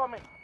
coming.